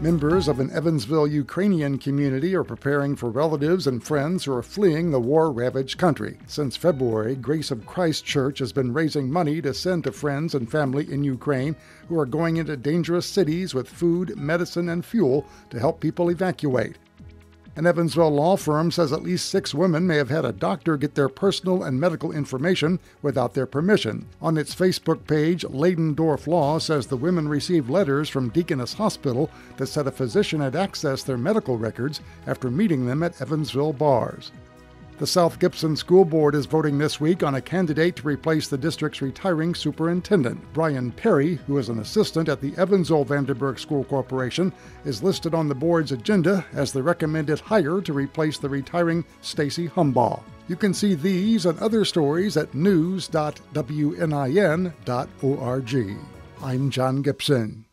Members of an Evansville Ukrainian community are preparing for relatives and friends who are fleeing the war ravaged country. Since February, Grace of Christ Church has been raising money to send to friends and family in Ukraine who are going into dangerous cities with food, medicine, and fuel to help people evacuate. An Evansville law firm says at least six women may have had a doctor get their personal and medical information without their permission. On its Facebook page, Leydendorf Law says the women received letters from Deaconess Hospital that said a physician had accessed their medical records after meeting them at Evansville bars. The South Gibson School Board is voting this week on a candidate to replace the district's retiring superintendent. Brian Perry, who is an assistant at the Evansville Vanderburgh School Corporation, is listed on the board's agenda as the recommended hire to replace the retiring Stacy Humbaugh. You can see these and other stories at news.wnin.org. I'm John Gibson.